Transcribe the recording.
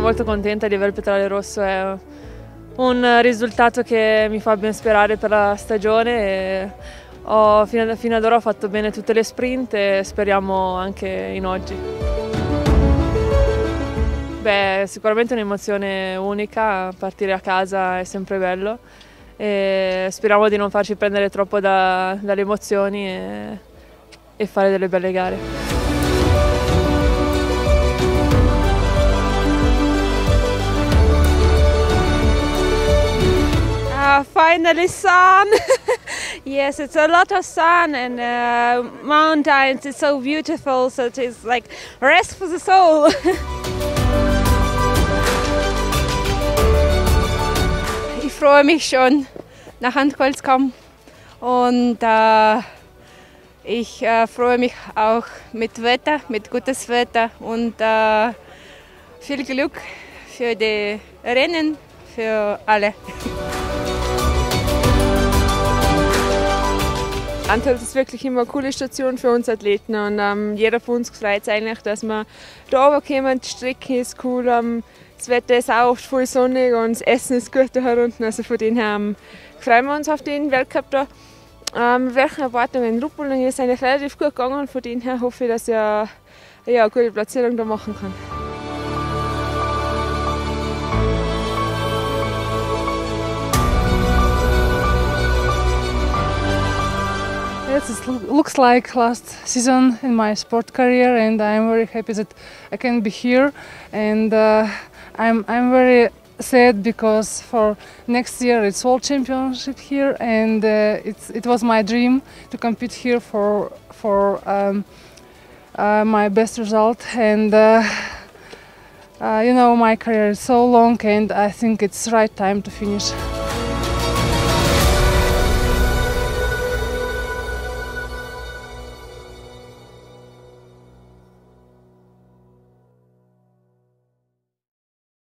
molto contenta di avere il petrolio rosso, è un risultato che mi fa ben sperare per la stagione. Ho, fino, ad, ora ho fatto bene tutte le sprint e speriamo anche in oggi. Beh, sicuramente un'emozione unica, partire a casa è sempre bello e speriamo di non farci prendere troppo da, dalle emozioni e, e fare delle belle gare. Finally sun. yes, it's a lot of sun and uh, mountains. It's so beautiful. So it is like rest for the soul. ich freue mich schon nach Handholzkamm und äh, ich äh, freue mich auch mit Wetter, mit gutes Wetter und äh, viel Glück für die Rennen, für alle. Antholz ist wirklich immer eine coole Station für uns Athleten und ähm, jeder von uns freut sich eigentlich, dass wir da runterkommen. Die Strecke ist cool, ähm, das Wetter ist auch oft voll sonnig und das Essen ist gut da unten. Also von dem her ähm, freuen wir uns auf den Weltcup da. Ähm, welche Erwartungen? Ruppelung ist eigentlich relativ gut gegangen und von dem her hoffe ich, dass ich ja, ja, eine gute Platzierung da machen kann. Yes, it looks like last season in my sport career, and I'm very happy that I can be here. And uh, I'm I'm very sad because for next year it's World Championship here, and uh, it's it was my dream to compete here for for um, uh, my best result. And uh, uh, you know my career is so long, and I think it's right time to finish.